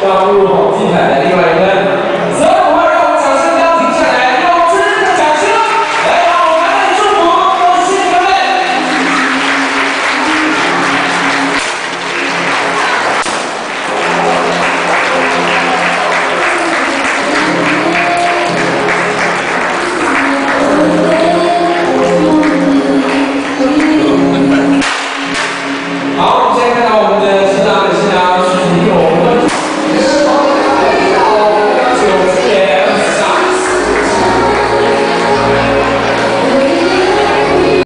加入好精彩的另外一分